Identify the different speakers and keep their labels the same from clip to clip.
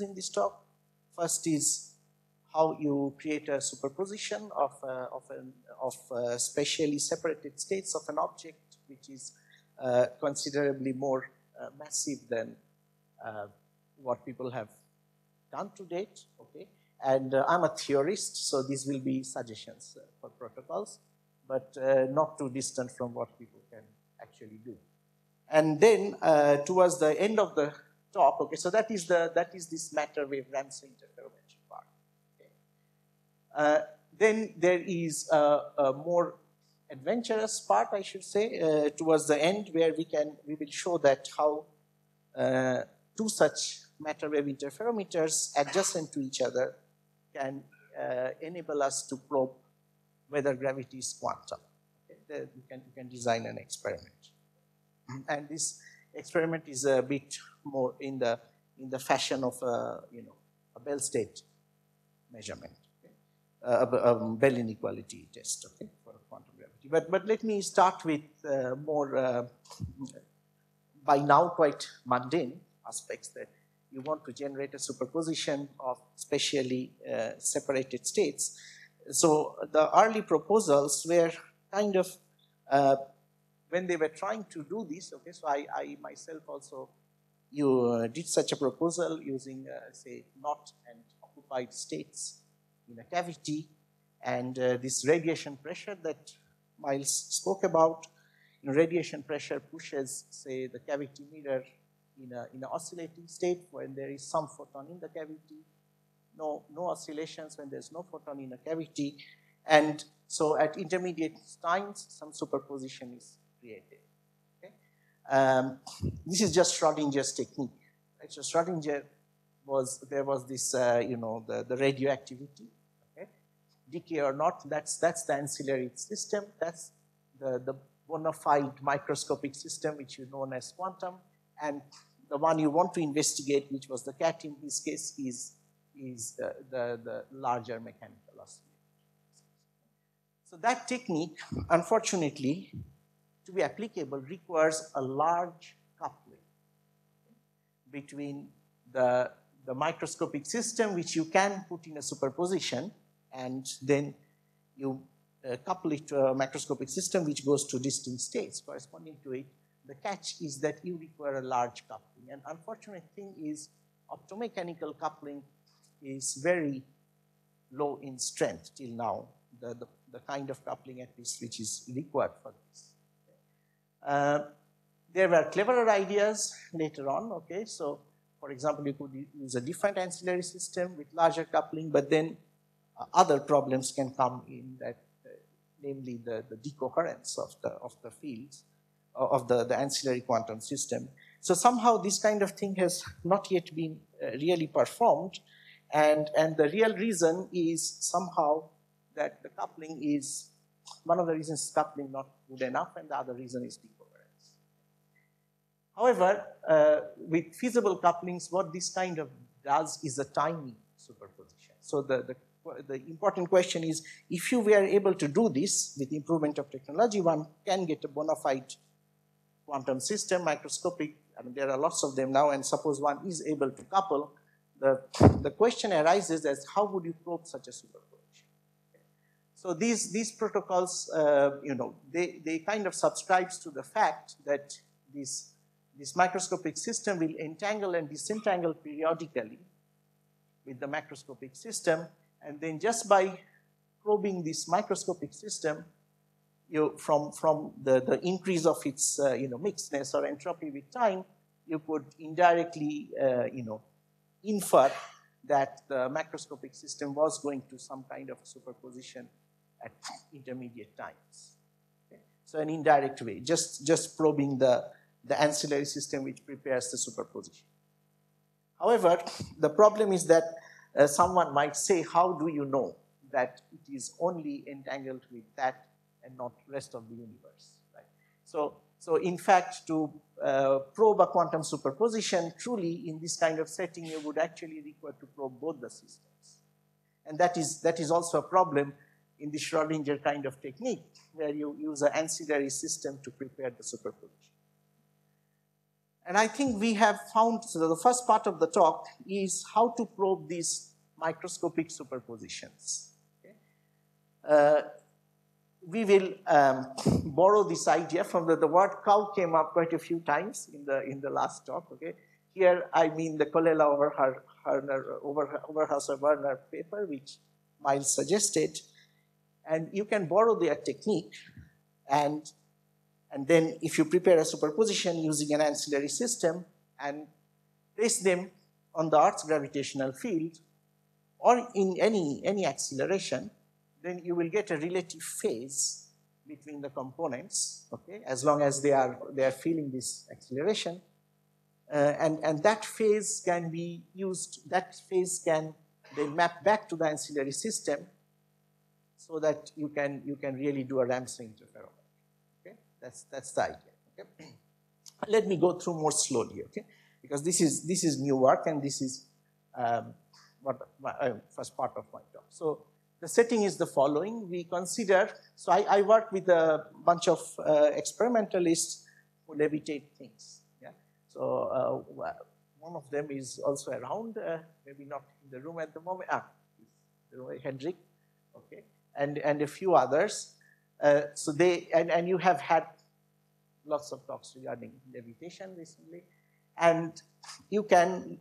Speaker 1: in this talk. First is how you create a superposition of, uh, of, an, of uh, spatially separated states of an object, which is uh, considerably more uh, massive than uh, what people have done to date. Okay, and I'm a theorist, so these will be suggestions for protocols, but not too distant from what people can actually do. And then towards the end of the talk, okay, so that is the that is this matter wave Ramsey interferometry part. Okay. Uh, then there is a, a, more adventurous part, I should say, uh, towards the end, where we can we will show that how uh, two such matter wave interferometers adjacent to each other can uh, enable us to probe whether gravity is quantum. Okay. You can you can design an experiment, and this experiment is a bit more in the in the fashion of a you know a Bell state measurement, okay? uh, a, a, Bell inequality test, okay, for quantum gravity. But but let me start with uh, more uh, by now quite mundane aspects that you want to generate a superposition of spatially uh, separated states. So the early proposals were kind of uh, when they were trying to do this, okay, so I, I myself also you uh, did such a proposal using, uh, say, not and occupied states in a cavity, and uh, this radiation pressure that Miles spoke about, you know, radiation pressure pushes, say, the cavity mirror in an in a oscillating state when there is some photon in the cavity, no, no oscillations when there's no photon in a cavity, and so at intermediate times, some superposition is created. Um, this is just Schrodinger's technique. Right? So Schrodinger was, there was this, uh, you know, the, the radioactivity, okay? decay or not, that's, that's the ancillary system. That's the, the bona fide microscopic system, which you know as quantum. And the one you want to investigate, which was the cat in this case, is, is the, the, the larger mechanical oscillator. So that technique, unfortunately, to be applicable requires a large coupling between the, the microscopic system, which you can put in a superposition, and then you uh, couple it to a macroscopic system which goes to distinct states corresponding to it. The catch is that you require a large coupling. And unfortunate thing is optomechanical coupling is very low in strength till now, the, the, the kind of coupling at least which is required for this. Uh, there were cleverer ideas later on, okay, so for example, you could use a different ancillary system with larger coupling, but then uh, other problems can come in that, uh, namely the, the decoherence of the, of the fields uh, of the, the ancillary quantum system. So somehow this kind of thing has not yet been uh, really performed, and, and the real reason is somehow that the coupling is one of the reasons is coupling not good enough, and the other reason is decoherence. However, uh, with feasible couplings, what this kind of does is a tiny superposition. So the, the, the important question is, if you were able to do this with improvement of technology, one can get a bona fide quantum system, microscopic, I mean, there are lots of them now, and suppose one is able to couple, the, the question arises as how would you probe such a superposition? So these, these protocols, uh, you know, they, they kind of subscribes to the fact that this, this microscopic system will entangle and disentangle periodically with the macroscopic system, and then just by probing this microscopic system, you, from, from the, the increase of its, uh, you know, mixedness or entropy with time, you could indirectly, uh, you know, infer that the macroscopic system was going to some kind of superposition at intermediate times. Okay? So an indirect way, just, just probing the, the ancillary system which prepares the superposition. However, the problem is that uh, someone might say, how do you know that it is only entangled with that and not rest of the universe, right? So, so in fact, to uh, probe a quantum superposition, truly in this kind of setting, you would actually require to probe both the systems. And that is, that is also a problem in the Schrodinger kind of technique, where you use an ancillary system to prepare the superposition. And I think we have found, so the first part of the talk is how to probe these microscopic superpositions. Okay? Uh, we will um, borrow this idea from the, the word cow came up quite a few times in the, in the last talk, okay? Here I mean the Colella over over, Overhauser Werner paper, which Miles suggested. And you can borrow their technique and, and then if you prepare a superposition using an ancillary system and place them on the Earth's gravitational field or in any, any acceleration, then you will get a relative phase between the components, okay, as long as they are, they are feeling this acceleration. Uh, and, and that phase can be used, that phase can then map back to the ancillary system so that you can, you can really do a Ramsey interferometer. Okay? That's, that's the idea. Okay? Let me go through more slowly, okay? Because this is, this is new work and this is um, what, my, uh, first part of my talk. So the setting is the following. We consider, so I, I work with a bunch of uh, experimentalists who levitate things. Yeah? So uh, one of them is also around, uh, maybe not in the room at the moment. Ah, Hendrik, okay, and and a few others. Uh, so they and and you have had lots of talks regarding levitation recently, and you can,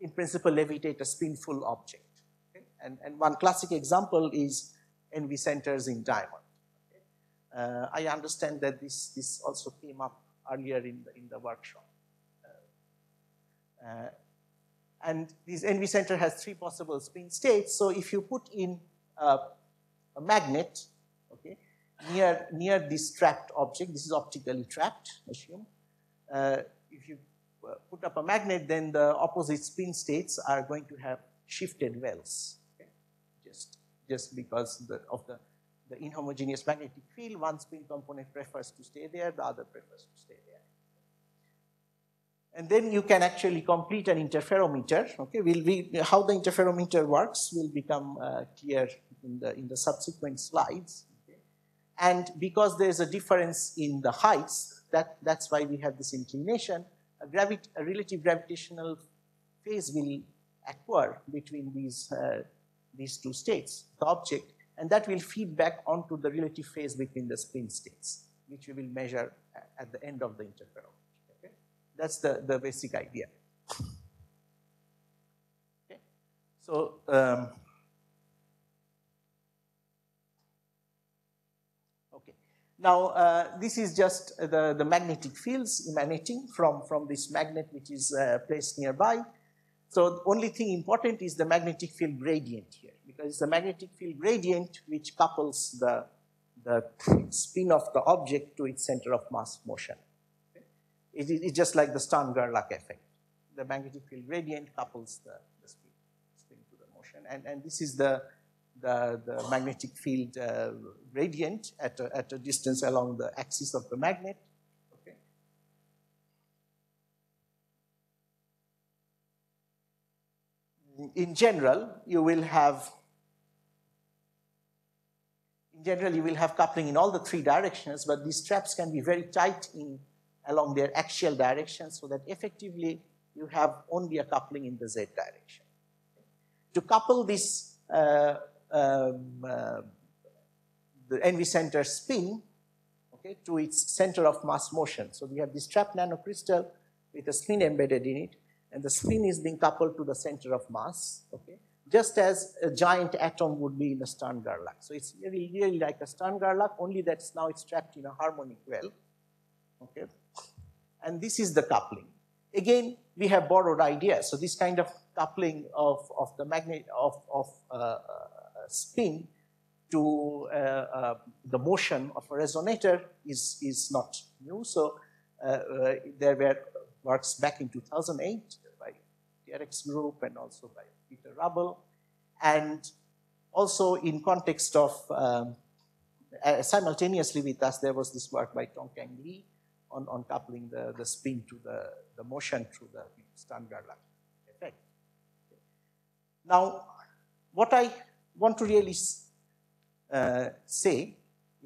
Speaker 1: in principle, levitate a spinful object. Okay? And and one classic example is NV centers in diamond. Okay? Uh, I understand that this this also came up earlier in the in the workshop. Uh, and this NV center has three possible spin states. So if you put in a magnet, okay, near, near this trapped object, this is optically trapped, assume. Uh, if you uh, put up a magnet, then the opposite spin states are going to have shifted wells, okay? just, just because the, of the, the inhomogeneous magnetic field. One spin component prefers to stay there, the other prefers to stay there. And then you can actually complete an interferometer. Okay, we'll, we, how the interferometer works will become uh, clear in the, in the subsequent slides. Okay. And because there's a difference in the heights, that, that's why we have this inclination, a, a relative gravitational phase will occur between these, uh, these two states, the object, and that will feed back onto the relative phase between the spin states, which we will measure at the end of the interferometer. That's the, the basic idea. Okay. So, um, okay. Now, uh, this is just the, the magnetic fields emanating from, from this magnet which is uh, placed nearby. So the only thing important is the magnetic field gradient here, because it's the magnetic field gradient which couples the, the spin of the object to its center of mass motion. It is just like the Stern-Gerlach effect. The magnetic field gradient couples the, the spin, spin to the motion. And, and this is the, the, the magnetic field uh, gradient at a, at a distance along the axis of the magnet. Okay. In general, you will have in general, you will have coupling in all the three directions, but these traps can be very tight in along their axial direction so that effectively you have only a coupling in the z direction. To couple this uh, um, uh, the NV center spin okay, to its center of mass motion. So we have this trapped nanocrystal with a spin embedded in it, and the spin is being coupled to the center of mass, okay, just as a giant atom would be in a Stern-Gerlach. So it's really, really like a Stern-Gerlach, only that now it's trapped in a harmonic well, okay. And this is the coupling. Again, we have borrowed ideas. So this kind of coupling of, of the magnet of, of uh, uh, spin to uh, uh, the motion of a resonator is, is not new. So uh, uh, there were works back in 2008 by TRX group and also by Peter Rabl. And also in context of um, simultaneously with us, there was this work by Tongcang Li on, on coupling the, the spin to the, the motion through the Stern-Gerlach effect. Now, what I want to really uh, say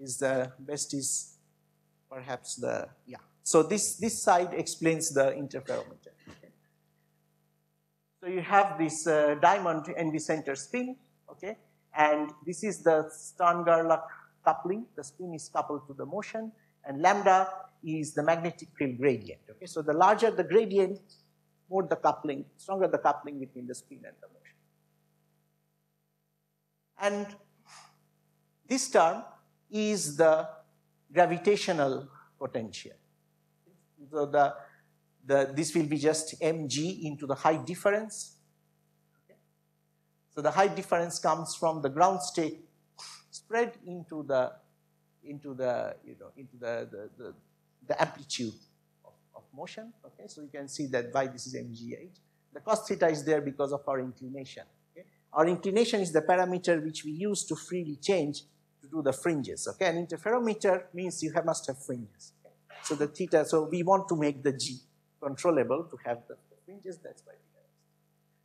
Speaker 1: is the best is perhaps the, yeah, So this, this side explains the interferometer. So you have this uh, diamond NV center spin, okay? And this is the Stern-Gerlach coupling. The spin is coupled to the motion, and lambda is the magnetic field gradient, okay? So the larger the gradient, more the coupling, stronger the coupling between the spin and the motion. And this term is the gravitational potential. So the, the, this will be just mg into the height difference. So the height difference comes from the ground state spread into the into the you know into the the, the, the amplitude of, of, motion. Okay, so you can see that why this is mgh. The cos theta is there because of our inclination. Okay? Our inclination is the parameter which we use to freely change to do the fringes. Okay, an interferometer means you have, must have fringes. So the theta, so we want to make the G controllable to have the fringes, that's why we have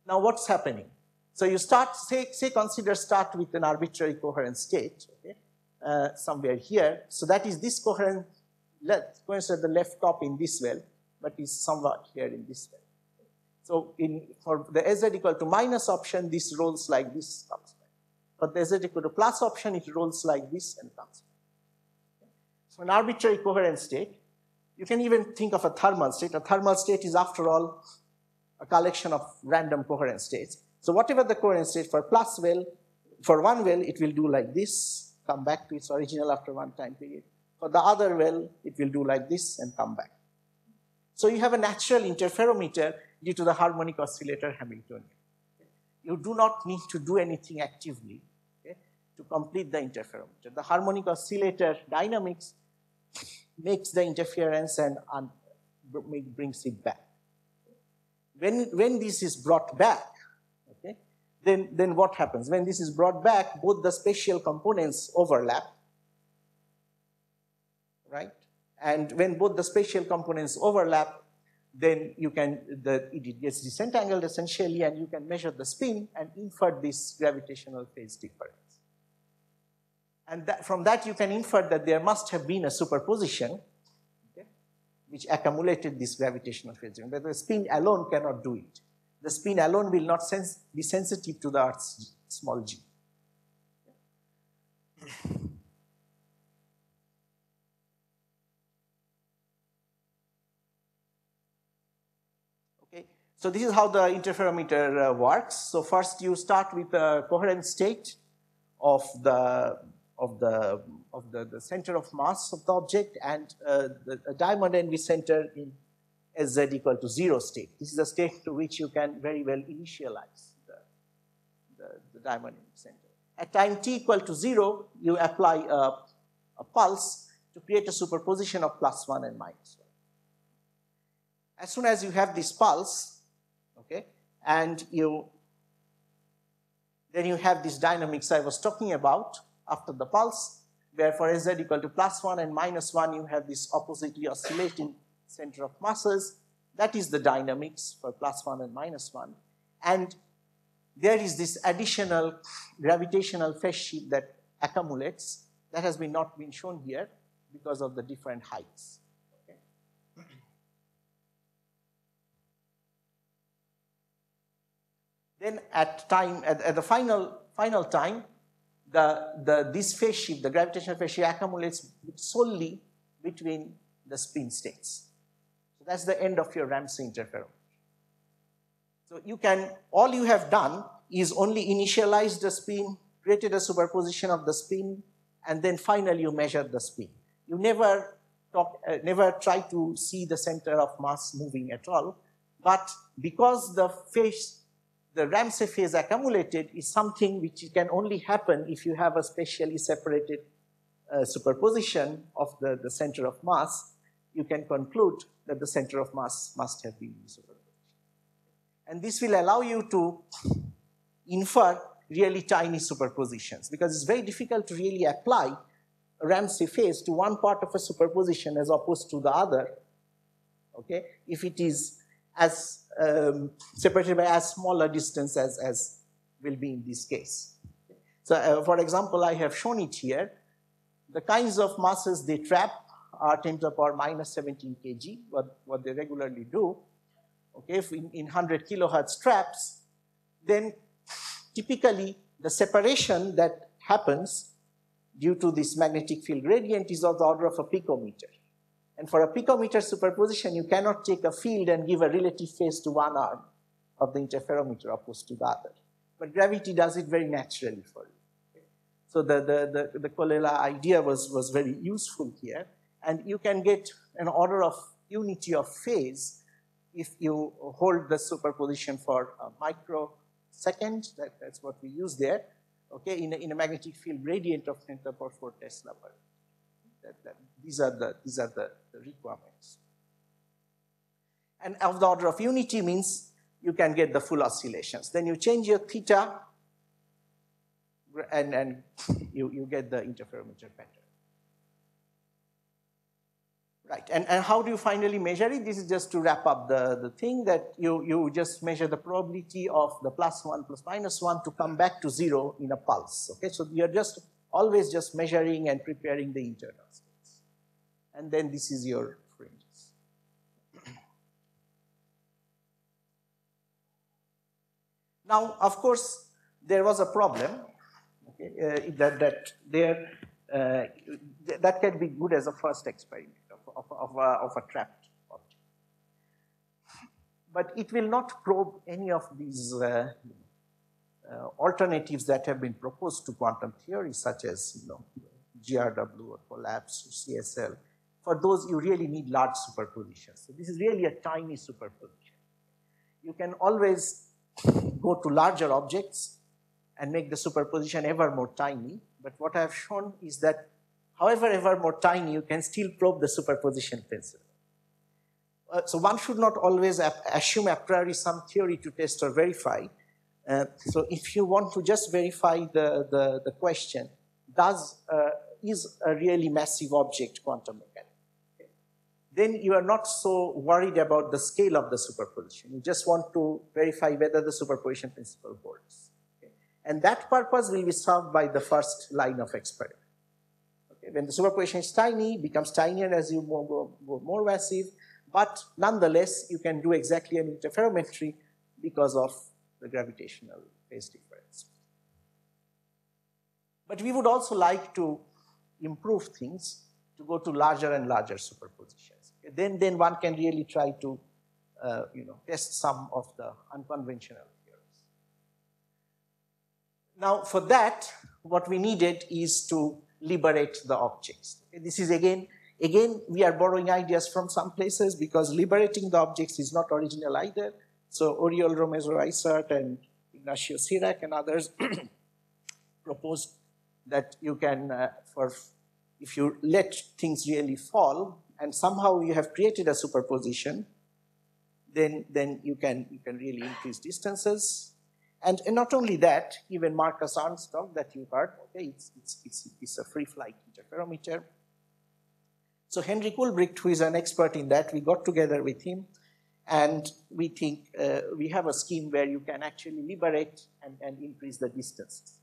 Speaker 1: Now what's happening? So you start, say, say consider start with an arbitrary coherent state, okay, uh, somewhere here. So that is this coherent, let, coherence at the left top in this well, but is somewhat here in this well. So in, for the z equal to minus option, this rolls like this comes back. For the z equal to plus option, it rolls like this and comes back. So an arbitrary coherent state, you can even think of a thermal state. A thermal state is, after all, a collection of random coherent states. So whatever the coherent state for plus well, for one well, it will do like this, come back to its original after one time period. For the other well, it will do like this and come back. So you have a natural interferometer due to the harmonic oscillator Hamiltonian. You do not need to do anything actively to complete the interferometer. The harmonic oscillator dynamics makes the interference and brings it back. When, when this is brought back, okay, then, then what happens? When this is brought back, both the spatial components overlap, right? And when both the spatial components overlap, then you can, the, it gets disentangled essentially, and you can measure the spin and infer this gravitational phase difference. And that, from that you can infer that there must have been a superposition okay, which accumulated this gravitational phase. Difference, but the spin alone cannot do it. The spin alone will not sense, be sensitive to the Earth's small g. so this is how the interferometer uh, works. So first you start with a coherent state of the of the of the, the center of mass of the object and uh, the diamond NV center in Sz equal to zero state. This is a state to which you can very well initialize the, the, the diamond NV center. At time t equal to zero, you apply a, a pulse to create a superposition of plus one and minus one. As soon as you have this pulse, and you then you have this dynamics I was talking about, after the pulse, where for z equal to plus 1 and minus 1, you have this oppositely oscillating center of masses. That is the dynamics for plus 1 and minus 1. And there is this additional gravitational phase shift that accumulates that has been not been shown here because of the different heights. Then at time, at, at the final, final time, the, the, this phase shift, the gravitational phase shift accumulates solely between the spin states. So that's the end of your Ramsey interferometer. So you can, all you have done is only initialize the spin, created a superposition of the spin, and then finally you measure the spin. You never talk, uh, never try to see the center of mass moving at all, but because the phase the Ramsey phase accumulated is something which can only happen if you have a spatially separated uh, superposition of the, the center of mass. You can conclude that the center of mass must have been superposed. And this will allow you to infer really tiny superpositions because it's very difficult to really apply Ramsey phase to one part of a superposition as opposed to the other. Okay, if it is as um, separated by as small a distance as, as will be in this case. So uh, for example, I have shown it here. The kinds of masses they trap are 10 to the power minus 17 kg, what, what they regularly do, okay, if in, in 100 kilohertz traps, then typically the separation that happens due to this magnetic field gradient is of the order of a picometer. And for a picometer superposition, you cannot take a field and give a relative phase to one arm of the interferometer opposed to the other. But gravity does it very naturally for you. So the, the, the, the Colella idea was, was very useful here. And you can get an order of unity of phase if you hold the superposition for a microsecond, that, that's what we use there, okay, in a, in a magnetic field gradient of 10 to the power 4 Tesla per that, that, these are the, these are the, requirements. And of the order of unity means you can get the full oscillations. Then you change your theta and, and you, you get the interferometer pattern. Right, and, and how do you finally measure it? This is just to wrap up the, the thing that you, you just measure the probability of the plus one plus minus one to come back to zero in a pulse, okay? So you're just always just measuring and preparing the internal states. And then this is your fringes. now, of course, there was a problem okay, uh, that, that there, uh, that can be good as a first experiment of, of, a, of a trapped object. But it will not probe any of these uh, uh, alternatives that have been proposed to quantum theory, such as you know, GRW or collapse or CSL. For those, you really need large superpositions. So this is really a tiny superposition. You can always go to larger objects and make the superposition ever more tiny. But what I have shown is that however ever more tiny, you can still probe the superposition principle. Uh, so one should not always assume a priori some theory to test or verify. Uh, so if you want to just verify the, the, the question, does, uh, is a really massive object quantum mechanical? Then you are not so worried about the scale of the superposition. You just want to verify whether the superposition principle holds. Okay. And that purpose will be served by the first line of experiment. Okay. When the superposition is tiny, becomes tinier as you go, go more massive, but nonetheless, you can do exactly an interferometry because of the gravitational phase difference. But we would also like to improve things to go to larger and larger superpositions. Then, then one can really try to uh, you know, test some of the unconventional theories. Now, for that, what we needed is to liberate the objects. This is again, again, we are borrowing ideas from some places because liberating the objects is not original either. So Oriol Romero-Isart and Ignacio Cirac and others proposed that you can, uh, for if you let things really fall, and somehow you have created a superposition, then, then you, can, you can really increase distances. And, and not only that, even Markus Arndt that you heard, okay, it's, it's, it's, it's a free flight interferometer. So Hendrik Ulbricht, who is an expert in that, we got together with him and we think uh, we have a scheme where you can actually liberate and, and increase the distance.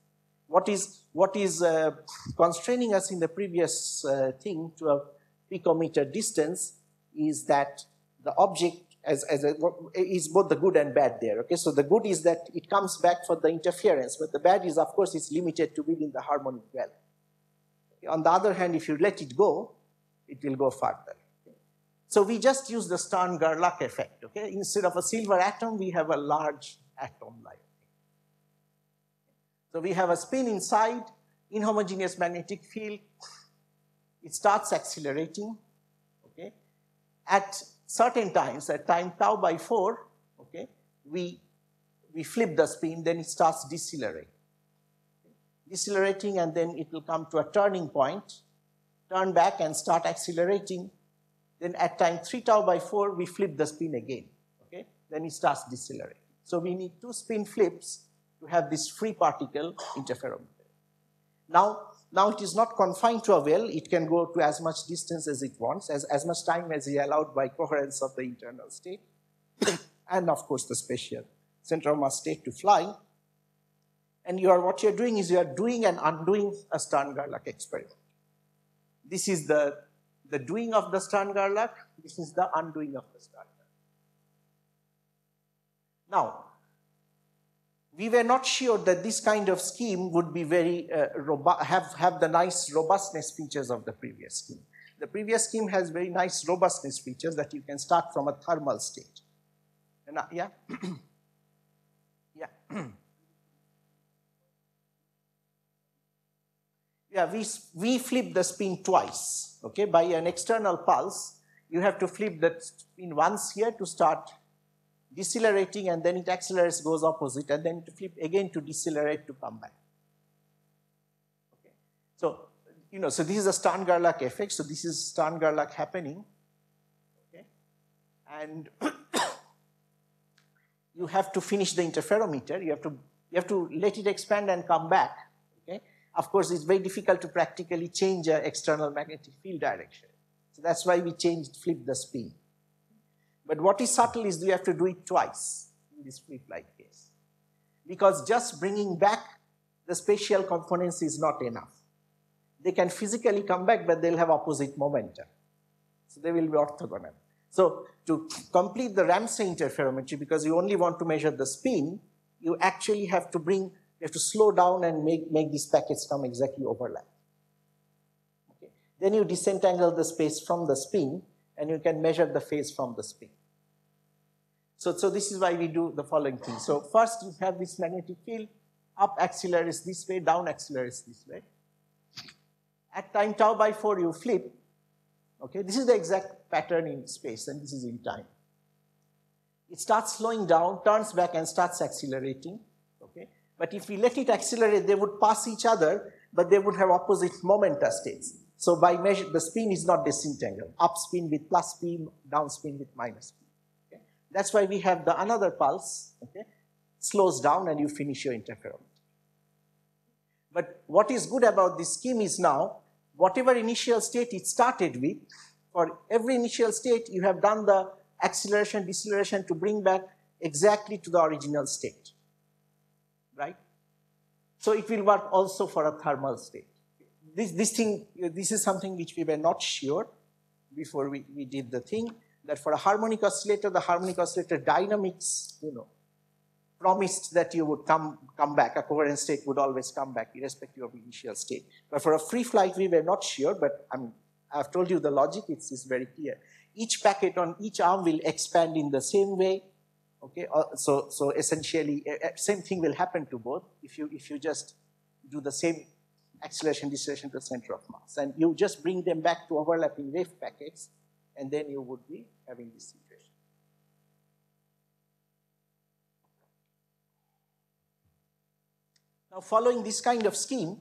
Speaker 1: What is, what is uh, constraining us in the previous uh, thing to a picometer distance is that the object as, as a, is both the good and bad there. Okay, so the good is that it comes back for the interference, but the bad is, of course, it's limited to within the harmonic well. Okay, on the other hand, if you let it go, it will go further. So we just use the Stern-Gerlach effect, okay? Instead of a silver atom, we have a large atom-like. So we have a spin inside, inhomogeneous magnetic field. It starts accelerating, okay? At certain times, at time tau by 4, okay, we, we flip the spin, then it starts decelerating. Decelerating, and then it will come to a turning point, turn back and start accelerating, then at time 3 tau by 4, we flip the spin again. Okay? Then it starts decelerating. So we need two spin flips to have this free particle interferometer. Now, now it is not confined to a well. It can go to as much distance as it wants, as, as much time as is allowed by coherence of the internal state, and of course the spatial center of mass state to fly. And you are, what you're doing is you are doing and undoing a Stern-Gerlach experiment. This is the the doing of the Stern-Gerlach, this is the undoing of the Stern-Gerlach. Now, we were not sure that this kind of scheme would be very uh, have, have the nice robustness features of the previous scheme. The previous scheme has very nice robustness features that you can start from a thermal state. And, uh, yeah? yeah. yeah, we, we flip the spin twice, okay? By an external pulse, you have to flip the spin once here to start decelerating and then it accelerates, goes opposite, and then to flip again to decelerate to come back. Okay. So, you know, so this is a Stern-Gerlach effect. So this is Stern-Gerlach happening. Okay. And you have to finish the interferometer. You have to you have to let it expand and come back. Okay. Of course, it's very difficult to practically change an external magnetic field direction. So that's why we changed, flip the spin. But what is subtle is you have to do it twice in this flip-like case. Because just bringing back the spatial components is not enough. They can physically come back, but they'll have opposite momentum. So they will be orthogonal. So to complete the Ramsey interferometry, because you only want to measure the spin, you actually have to bring, you have to slow down and make, make these packets come exactly overlap. Okay. Then you disentangle the space from the spin, and you can measure the phase from the spin. So, so this is why we do the following thing. So first you have this magnetic field, up accelerates this way, down accelerates this way. At time tau by 4 you flip, okay, this is the exact pattern in space and this is in time. It starts slowing down, turns back and starts accelerating, okay. But if we let it accelerate, they would pass each other, but they would have opposite momenta states. So by measure, the spin is not disentangled. Up spin with plus spin, down spin with minus spin. Okay? That's why we have the another pulse, okay? Slows down and you finish your interferometer. But what is good about this scheme is now, whatever initial state it started with, for every initial state, you have done the acceleration, deceleration to bring back exactly to the original state, right? So it will work also for a thermal state this, this thing, this is something which we were not sure before we, we did the thing, that for a harmonic oscillator, the harmonic oscillator dynamics, you know, promised that you would come, come back, a coherent state would always come back irrespective of initial state. But for a free flight, we were not sure, but I'm, I've told you the logic, it's, it's very clear. Each packet on each arm will expand in the same way, okay? Uh, so, so essentially, same thing will happen to both if you, if you just do the same acceleration, deceleration to the center of mass. And you just bring them back to overlapping wave packets, and then you would be having this situation. Now, following this kind of scheme,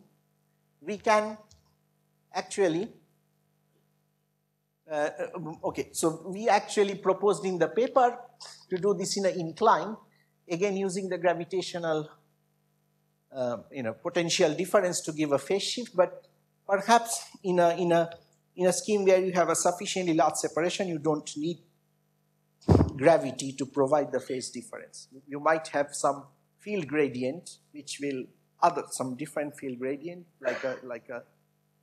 Speaker 1: we can actually, uh, okay, so we actually proposed in the paper to do this in an incline, again using the gravitational uh, you know, potential difference to give a phase shift, but perhaps in a, in, a, in a scheme where you have a sufficiently large separation, you don't need gravity to provide the phase difference. You might have some field gradient, which will other some different field gradient, like a like a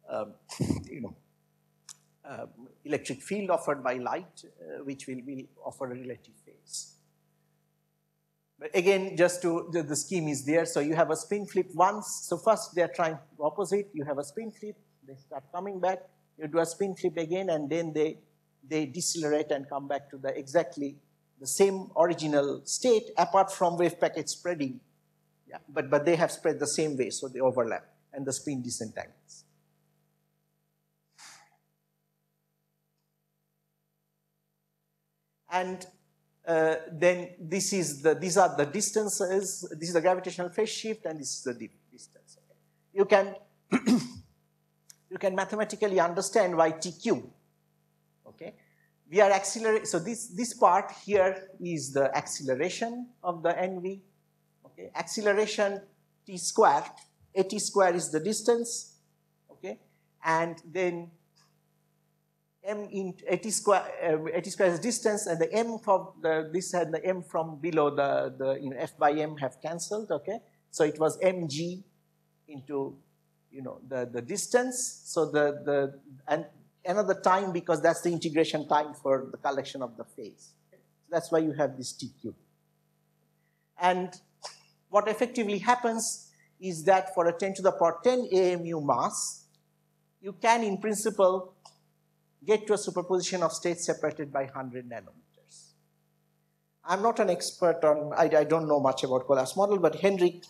Speaker 1: um, you know um, electric field offered by light, uh, which will, will offer a relative phase. But again, just to, the, the, scheme is there. So you have a spin flip once. So first they're trying opposite. You have a spin flip. They start coming back. You do a spin flip again, and then they, they decelerate and come back to the exactly the same original state, apart from wave packet spreading. Yeah, but, but they have spread the same way, so they overlap, and the spin disentangles. And uh, then this is the, these are the distances, this is the gravitational phase shift, and this is the distance. Okay. You can, you can mathematically understand why TQ, okay? We are accelerating, so this, this part here is the acceleration of the NV, okay? Acceleration T square, AT square is the distance, okay? And then m in at square, uh, at square is distance, and the m from the, this and the m from below the, the you know, f by m have cancelled, okay? So it was mg into, you know, the, the distance. So the, the, and another time because that's the integration time for the collection of the phase. That's why you have this TQ. And what effectively happens is that for a 10 to the power 10 AMU mass, you can in principle get to a superposition of states separated by 100 nanometers. I'm not an expert on, I, I don't know much about collapse model, but Hendrik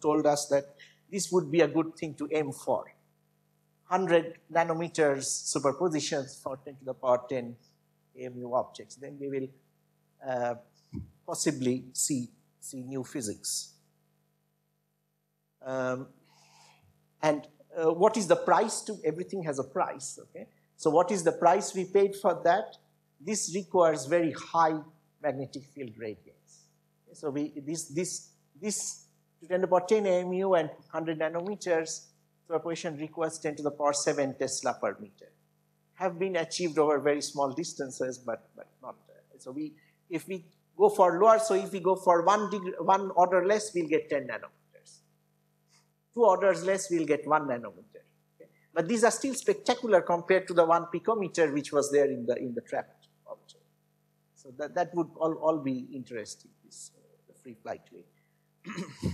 Speaker 1: told us that this would be a good thing to aim for. 100 nanometers superpositions for 10 to the power 10 AMU objects. Then we will uh, possibly see, see new physics. Um, and uh, what is the price to everything has a price, okay? So what is the price we paid for that? This requires very high magnetic field gradients. So we, this, this, this to 10 to the power 10 AMU and 100 nanometers superposition requires 10 to the power 7 Tesla per meter. Have been achieved over very small distances, but, but not. So we, if we go for lower, so if we go for one, degree, one order less, we'll get 10 nanometers. Two orders less, we'll get one nanometer. But these are still spectacular compared to the one picometer which was there in the, in the trapped object. So that, that would all, all be interesting, this uh, free flight way.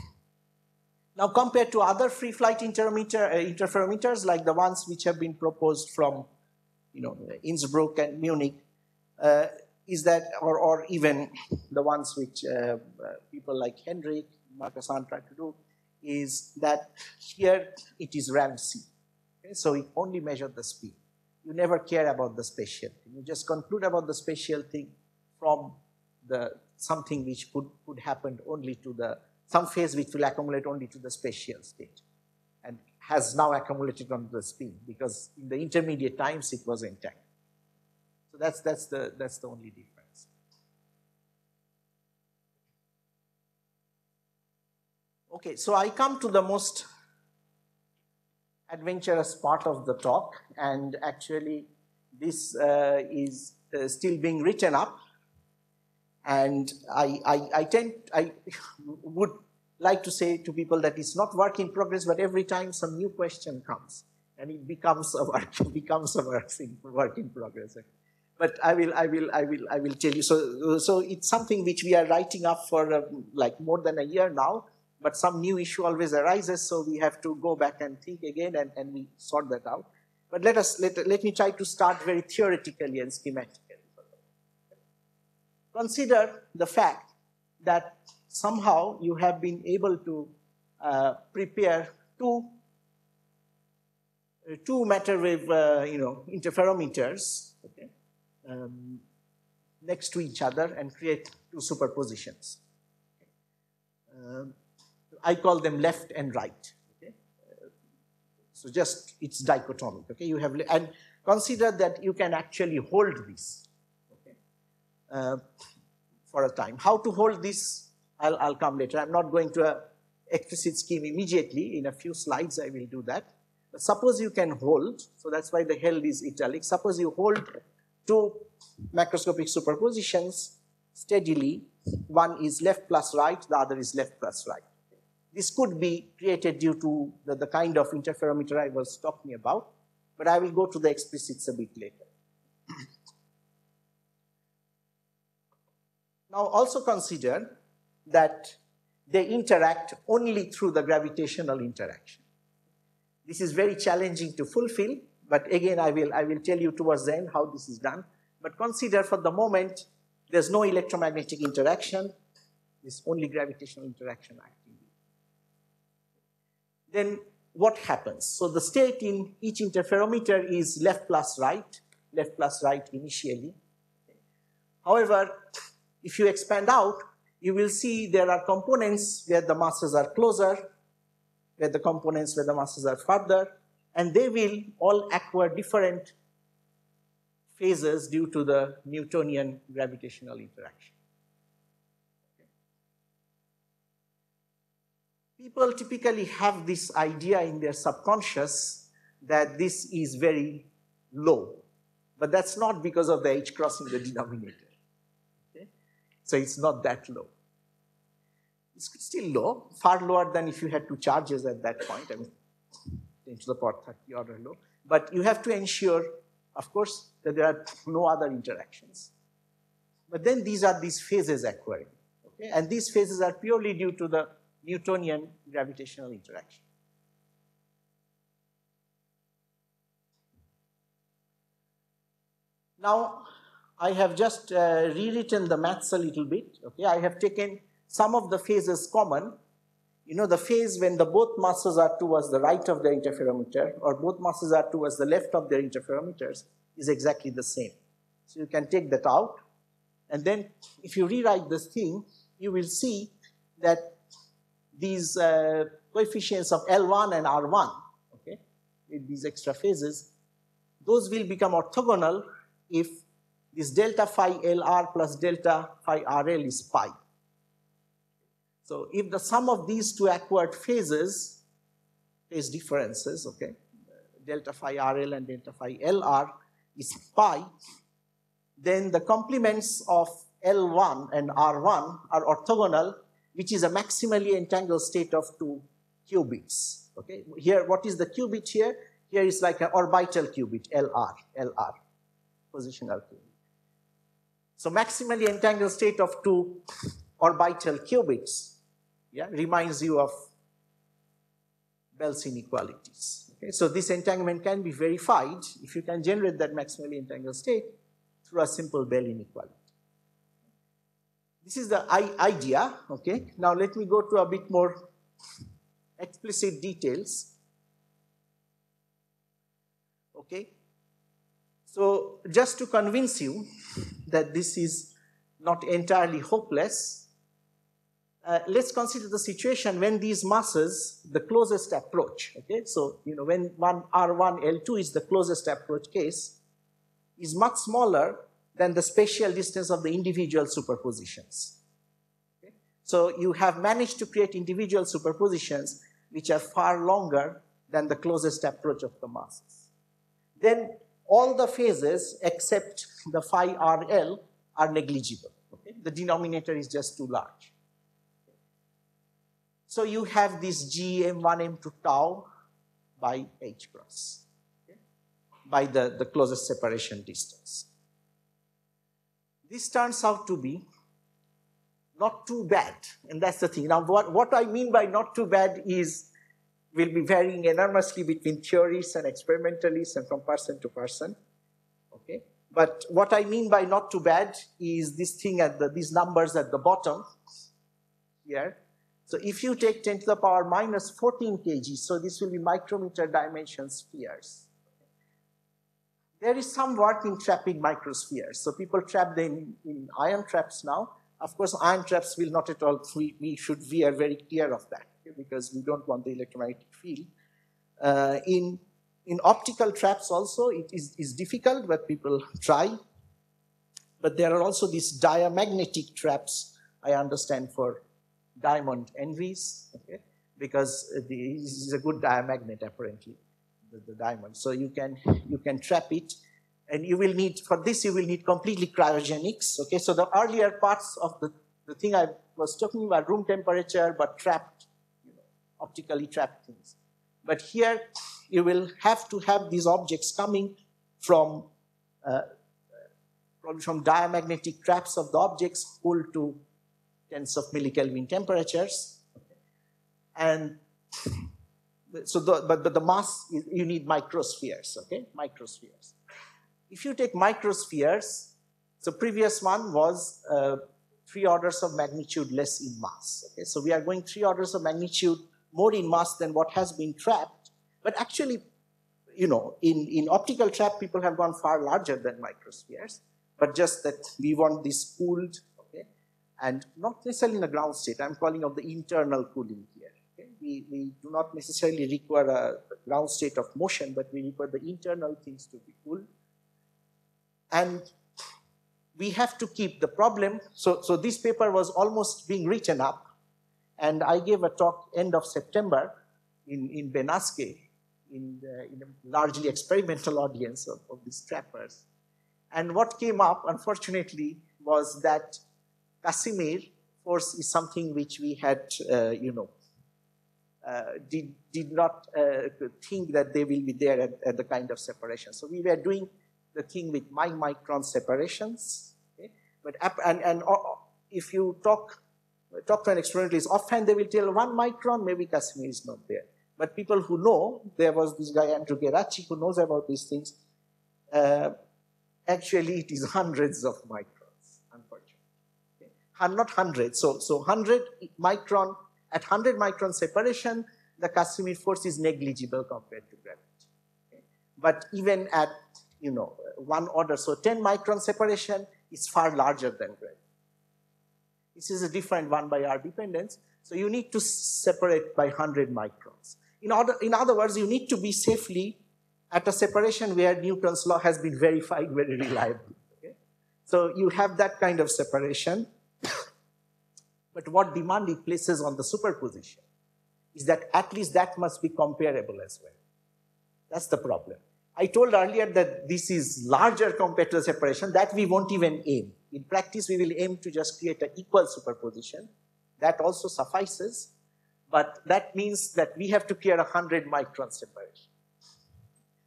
Speaker 1: Now compared to other free flight uh, interferometers like the ones which have been proposed from you know, Innsbruck and Munich, uh, is that, or, or even the ones which uh, uh people like Hendrik, Markus Arndt tried to do, is that here it is Ramsey. Okay? So it only measure the speed. You never care about the spatial thing. You just conclude about the spatial thing from the something which could, could happen only to the some phase which will accumulate only to the spatial state and has now accumulated on the speed because in the intermediate times it was intact. So that's, that's, the, that's the only difference. Okay, so I come to the most adventurous part of the talk and actually this uh, is uh, still being written up and I, I, I tend, I would like to say to people that it's not work in progress, but every time some new question comes, and it becomes a work, becomes a work in, work in progress. But I will, I will, I will, I will tell you. So, so it's something which we are writing up for uh, like more than a year now. But some new issue always arises, so we have to go back and think again, and, and we sort that out. But let us let, let me try to start very theoretically and schematically. Consider the fact that somehow you have been able to uh, prepare two, uh, two matter wave uh, you know, interferometers okay, um, next to each other and create two superpositions. Um, I call them left and right. Okay? so just it's dichotomic. Okay, you have and consider that you can actually hold this uh, for a time. How to hold this, I'll, I'll come later. I'm not going to a explicit scheme immediately. In a few slides, I will do that. But suppose you can hold, so that's why the held is italic. Suppose you hold two macroscopic superpositions steadily. One is left plus right, the other is left plus right. This could be created due to the, the kind of interferometer I was talking about, but I will go to the explicits a bit later. Now also consider that they interact only through the gravitational interaction. This is very challenging to fulfill, but again, I will, I will tell you towards the end how this is done. But consider for the moment, there's no electromagnetic interaction, there's only gravitational interaction acting. Then what happens? So the state in each interferometer is left plus right, left plus right initially. However, if you expand out, you will see there are components where the masses are closer, where the components where the masses are further, and they will all acquire different phases due to the Newtonian gravitational interaction. People typically have this idea in their subconscious that this is very low, but that's not because of the h crossing the denominator. So it's not that low. It's still low, far lower than if you had two charges at that point. I mean, 10 to the power 30 order low. But you have to ensure of course, that there are no other interactions. But then these are these phases occurring. Okay? And these phases are purely due to the Newtonian gravitational interaction. Now, I have just uh, rewritten the maths a little bit. Okay, I have taken some of the phases common. You know, the phase when the both masses are towards the right of the interferometer or both masses are towards the left of their interferometers is exactly the same. So you can take that out. And then if you rewrite this thing, you will see that these uh, coefficients of L1 and R1, okay, with these extra phases, those will become orthogonal if this delta phi LR plus delta phi RL is pi. So if the sum of these two acquired phases, phase differences, okay, delta phi RL and delta phi LR is pi, then the complements of L1 and R1 are orthogonal, which is a maximally entangled state of two qubits. Okay, here, what is the qubit here? Here is like an orbital qubit, LR, LR positional qubit. So maximally entangled state of two orbital qubits yeah, reminds you of Bell's inequalities. Okay? So this entanglement can be verified if you can generate that maximally entangled state through a simple Bell inequality. This is the idea, okay? Now let me go to a bit more explicit details. Okay? So just to convince you that this is not entirely hopeless, uh, let's consider the situation when these masses, the closest approach, okay? So, you know, when one R1, L2 is the closest approach case, is much smaller than the spatial distance of the individual superpositions. Okay? So you have managed to create individual superpositions which are far longer than the closest approach of the masses. Then all the phases except the phi RL are negligible. Okay? The denominator is just too large. So you have this G M1 M2 tau by H cross, okay? by the, the closest separation distance. This turns out to be not too bad, and that's the thing. Now, what, what I mean by not too bad is will be varying enormously between theorists and experimentalists and from person to person. Okay, but what I mean by not too bad is this thing at the these numbers at the bottom here. So if you take 10 to the power minus 14 kg, so this will be micrometer dimension spheres. There is some work in trapping microspheres. So people trap them in ion traps now. Of course, ion traps will not at all, we, we should, are very clear of that because we don't want the electromagnetic field. Uh, in, in optical traps also, it is, is difficult, but people try. But there are also these diamagnetic traps, I understand, for diamond NVs, okay? because this is a good diamagnet apparently, the, the diamond. So you can, you can trap it and you will need, for this you will need completely cryogenics, okay? So the earlier parts of the, the thing I was talking about, room temperature, but trapped you know, optically trapped things. But here you will have to have these objects coming from uh, probably from diamagnetic traps of the objects cooled to tens of millikelvin temperatures. And so, the, but, but the mass, you need microspheres, okay? Microspheres. If you take microspheres, so previous one was uh, three orders of magnitude less in mass, okay? So we are going three orders of magnitude more in mass than what has been trapped. But actually, you know, in, in optical trap, people have gone far larger than microspheres, but just that we want this cooled, okay, and not necessarily in a ground state. I'm calling of the internal cooling? We, we do not necessarily require a ground state of motion, but we require the internal things to be cool. And we have to keep the problem. So, so this paper was almost being written up and I gave a talk end of September in, in Benasque, in, the, in a largely experimental audience of, of these trappers. And what came up, unfortunately, was that Casimir force is something which we had, uh, you know, did, did not uh, think that they will be there at, at, the kind of separation. So we were doing the thing with my micron separations. Okay? But and, and uh, if you talk talk to an experimentalist, often they will tell one micron, maybe Casimir is not there. But people who know, there was this guy Andrew Geraci who knows about these things. Uh, actually, it is hundreds of microns, unfortunately. Okay? Not hundreds. So, so 100 micron at 100 micron separation, the Casimir force is negligible compared to gravity. Okay? But even at you know one order, so 10 micron separation is far larger than gravity. This is a different one by R dependence. So you need to separate by 100 microns. In, order, in other words, you need to be safely at a separation where Newton's law has been verified very reliably. Okay? So you have that kind of separation. But what demand it places on the superposition is that at least that must be comparable as well. That's the problem. I told earlier that this is larger compared to the separation, that we won't even aim. In practice, we will aim to just create an equal superposition. That also suffices, but that means that we have to a 100 micron separation.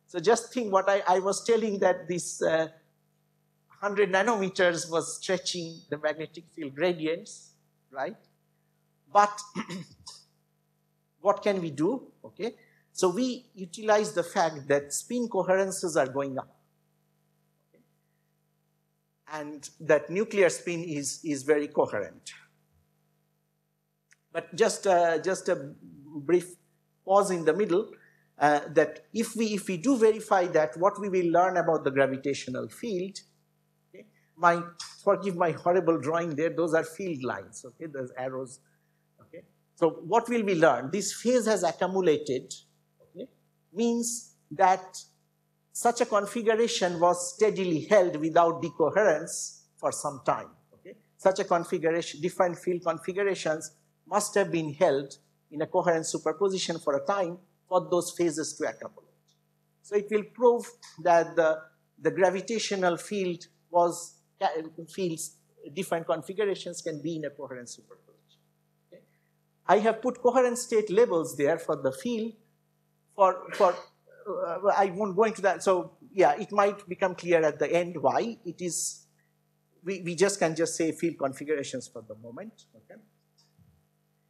Speaker 1: So just think what I, I was telling that this uh, 100 nanometers was stretching the magnetic field gradients, right? But what can we do? Okay, so we utilize the fact that spin coherences are going up. And that nuclear spin is, is very coherent. But just, uh, just a brief pause in the middle, uh, that if we, if we do verify that, what we will learn about the gravitational field, my, forgive my horrible drawing there, those are field lines, okay, those arrows okay. so what will we learn? This phase has accumulated, okay, means that such a configuration was steadily held without decoherence for some time. Okay? Such a configuration, different field configurations must have been held in a coherent superposition for a time for those phases to accumulate. So it will prove that the, the gravitational field was, fields, different configurations can be in a coherent superposition. I have put coherent state labels there for the field for, for uh, I won't go into that. So yeah, it might become clear at the end why it is, we, we just can just say field configurations for the moment, okay?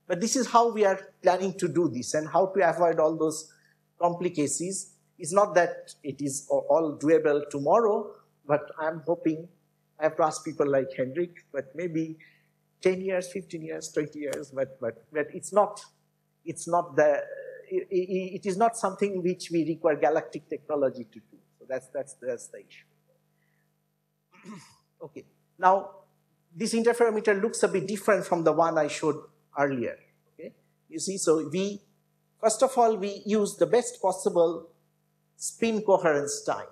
Speaker 1: But this is how we are planning to do this and how to avoid all those complications. It's not that it is all doable tomorrow, but I'm hoping, I have ask people like Hendrik, but maybe 10 years, 15 years, 20 years, but, but, but it's not, it's not the, it, it is not something which we require galactic technology to do. So that's, that's, that's the issue. okay. Now, this interferometer looks a bit different from the one I showed earlier. Okay. You see, so we, first of all, we use the best possible spin coherence time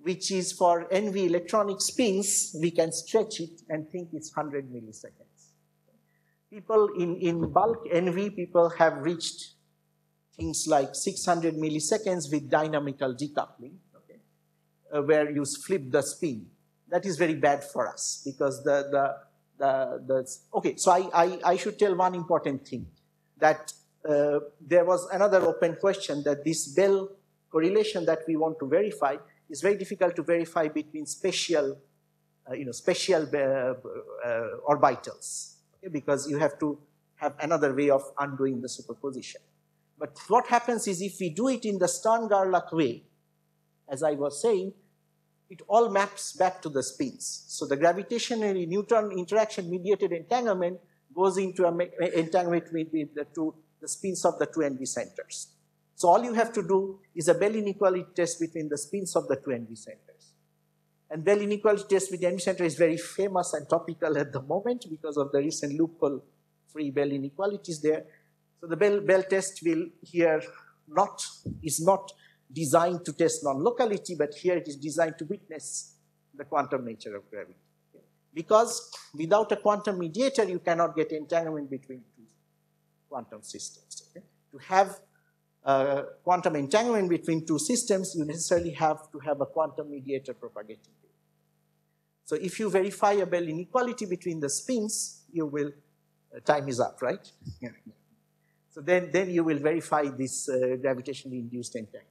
Speaker 1: which is for NV electronic spins, we can stretch it and think it's 100 milliseconds. People in, in bulk NV, people have reached things like 600 milliseconds with dynamical decoupling, okay, uh, where you flip the spin. That is very bad for us because the, the, the, the okay, so I, I, I should tell one important thing that uh, there was another open question that this Bell correlation that we want to verify it's very difficult to verify between spatial, uh, you know, spatial uh, uh, orbitals okay? because you have to have another way of undoing the superposition. But what happens is if we do it in the Stern-Gerlach way, as I was saying, it all maps back to the spins. So the gravitationally Newton interaction mediated entanglement goes into an entanglement with the two, the spins of the two NV centers. So all you have to do is a Bell inequality test between the spins of the two NV centers. And Bell inequality test with NV center is very famous and topical at the moment because of the recent loophole free Bell inequalities there. So the Bell, Bell test will here not, is not designed to test non-locality, but here it is designed to witness the quantum nature of gravity. Because without a quantum mediator, you cannot get entanglement between two quantum systems. Okay? To have uh, quantum entanglement between two systems, you necessarily have to have a quantum mediator propagating So if you verify a Bell inequality between the spins, you will, uh, time is up, right? So then, then you will verify this uh, gravitationally induced entanglement.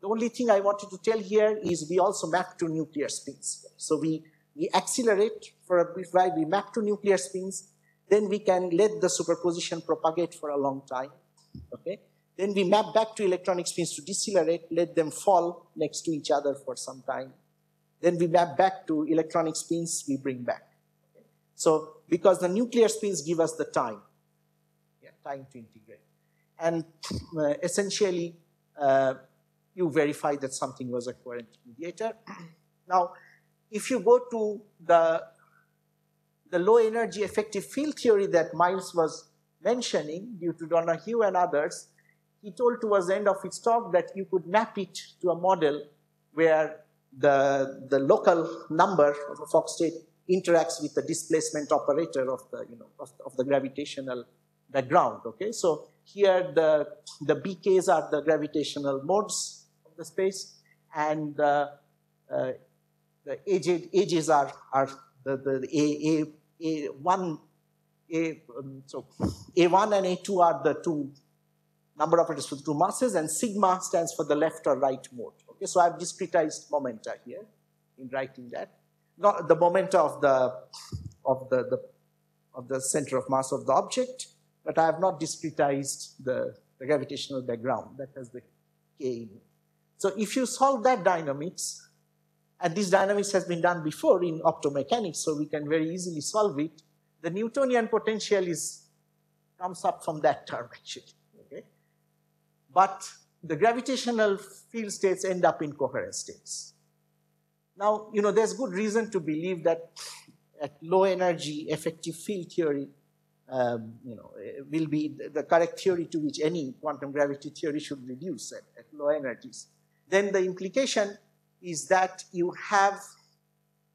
Speaker 1: The only thing I wanted to tell here is we also map to nuclear spins. So we, we accelerate for a brief while, we map to nuclear spins, then we can let the superposition propagate for a long time, okay? Then we map back to electronic spins to decelerate, let them fall next to each other for some time. Then we map back to electronic spins, we bring back. So because the nuclear spins give us the time, yeah, time to integrate. And uh, essentially, uh, you verify that something was a coherent mediator. now, if you go to the, the low energy effective field theory that Miles was mentioning due to Donoghue and others, he told towards the end of his talk that you could map it to a model where the, the local number of a Fock state interacts with the displacement operator of the, you know, of, of the gravitational background, okay? So here the, the BKs are the gravitational modes of the space and uh, uh, the edges, edges are, are the, the, A, A, A1, A, um, so A1 and A2 are the two number for the two masses, and sigma stands for the left or right mode. Okay, so I've discretized momenta here in writing that. Not the momenta of the of the, the of the center of mass of the object, but I have not discretized the, the gravitational background that has the k in it. So if you solve that dynamics, and this dynamics has been done before in optomechanics, so we can very easily solve it, the Newtonian potential is comes up from that term actually but the gravitational field states end up in coherent states. Now, you know, there's good reason to believe that at low energy effective field theory, um, you know, will be the correct theory to which any quantum gravity theory should reduce at, at low energies. Then the implication is that you have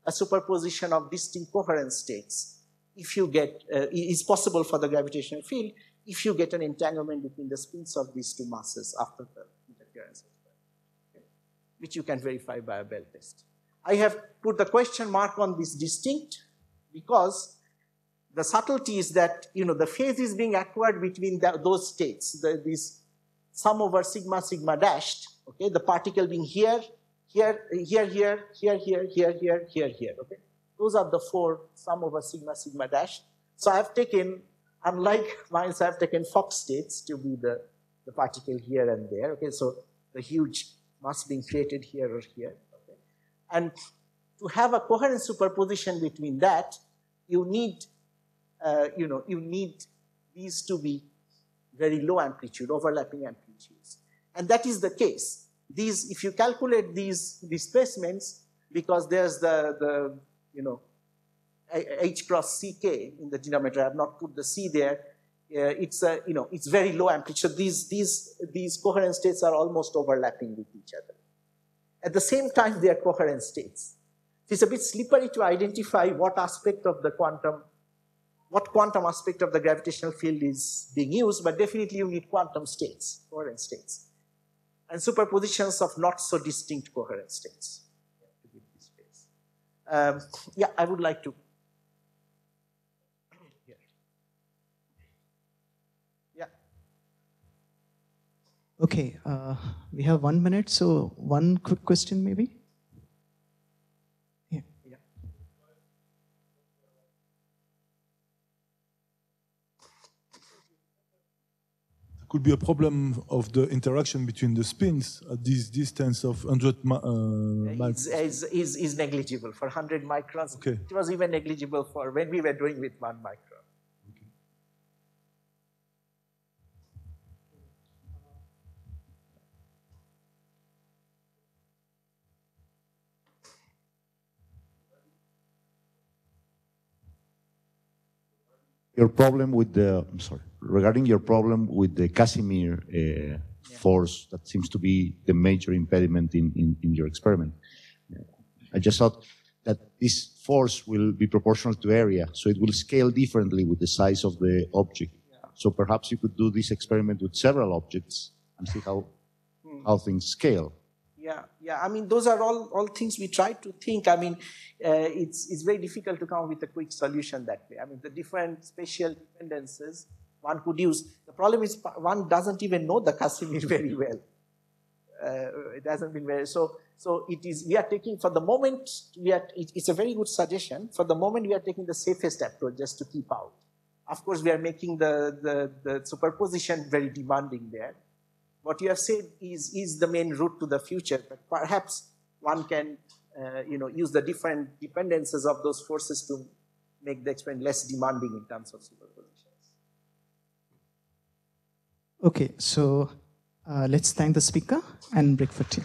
Speaker 1: a superposition of distinct coherent states if you get, uh, is possible for the gravitational field if you get an entanglement between the spins of these two masses after the interference, which you can verify by a Bell test. I have put the question mark on this distinct because the subtlety is that you know the phase is being acquired between the, those states, the, this sum over sigma sigma dashed, okay, the particle being here, here, here, here, here, here, here, here, here, here, okay. Those are the four sum over sigma sigma dashed. So I have taken unlike Miles, I've taken Fock states to be the, the particle here and there. Okay, so the huge mass being created here or here. Okay, and to have a coherent superposition between that, you need, uh, you know, you need these to be very low amplitude, overlapping amplitudes, and that is the case. These, if you calculate these displacements, because there's the the you know H cross CK in the denominator. I have not put the C there. Uh, it's a, you know, it's very low amplitude. These, these, these coherent states are almost overlapping with each other. At the same time, they are coherent states. It's a bit slippery to identify what aspect of the quantum, what quantum aspect of the gravitational field is being used, but definitely you need quantum states, coherent states, and superpositions of not so distinct coherent states. Um, yeah, I would like to
Speaker 2: Okay, uh, we have one minute, so one quick question maybe. Yeah. yeah.
Speaker 3: could be a problem of the interaction between the spins at this distance of 100 uh,
Speaker 1: is, is, is, is, negligible for 100 microns.
Speaker 3: Okay.
Speaker 1: It was even negligible for when we were doing with one micron.
Speaker 4: Your problem with the, I'm sorry, regarding your problem with the Casimir uh, yeah. force that seems to be the major impediment in, in, in your experiment. I just thought that this force will be proportional to area, so it will scale differently with the size of the object. Yeah. So perhaps you could do this experiment with several objects and see how, hmm. how things scale.
Speaker 1: Yeah, yeah. I mean, those are all, all things we try to think. I mean, uh, it's, it's very difficult to come up with a quick solution that way. I mean, the different spatial dependencies one could use. The problem is one doesn't even know the Casimir very well. uh, it hasn't been very so. So it is. We are taking for the moment. We are. It, it's a very good suggestion. For the moment, we are taking the safest approach just to keep out. Of course, we are making the the, the superposition very demanding there. What you have said is is the main route to the future, but perhaps one can uh, you know use the different dependencies of those forces to make the experiment less demanding in terms of superpositions.
Speaker 2: Okay, so uh, let's thank the speaker and break for tea.